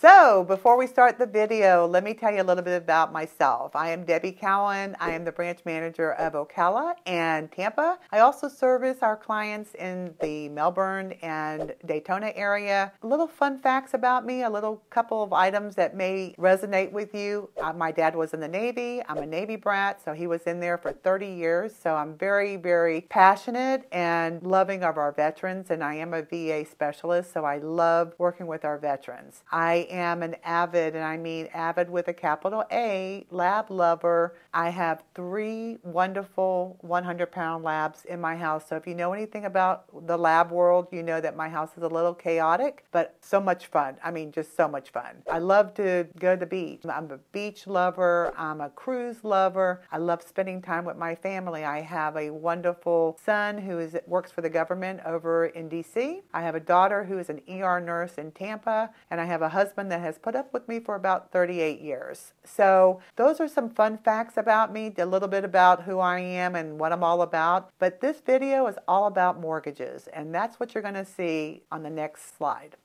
So, before we start the video, let me tell you a little bit about myself. I am Debbie Cowan. I am the branch manager of Ocala and Tampa. I also service our clients in the Melbourne and Daytona area. A little fun facts about me, a little couple of items that may resonate with you. Uh, my dad was in the Navy. I'm a Navy brat, so he was in there for 30 years. So, I'm very, very passionate and loving of our veterans, and I am a VA specialist, so I love working with our veterans. I am an avid, and I mean avid with a capital A, lab lover. I have three wonderful 100 pound labs in my house. So if you know anything about the lab world, you know that my house is a little chaotic, but so much fun. I mean, just so much fun. I love to go to the beach. I'm a beach lover, I'm a cruise lover. I love spending time with my family. I have a wonderful son who is works for the government over in DC. I have a daughter who is an ER nurse in Tampa, and I have a husband husband that has put up with me for about 38 years. So, those are some fun facts about me, a little bit about who I am and what I'm all about. But this video is all about mortgages, and that's what you're going to see on the next slide.